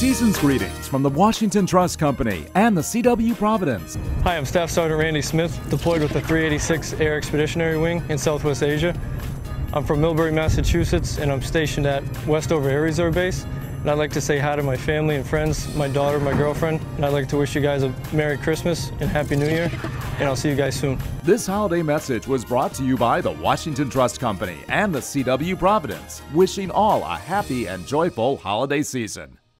Season's greetings from the Washington Trust Company and the CW Providence. Hi, I'm Staff Sergeant Randy Smith, deployed with the 386 Air Expeditionary Wing in Southwest Asia. I'm from Millbury, Massachusetts, and I'm stationed at Westover Air Reserve Base. And I'd like to say hi to my family and friends, my daughter, my girlfriend, and I'd like to wish you guys a Merry Christmas and Happy New Year, and I'll see you guys soon. This holiday message was brought to you by the Washington Trust Company and the CW Providence, wishing all a happy and joyful holiday season.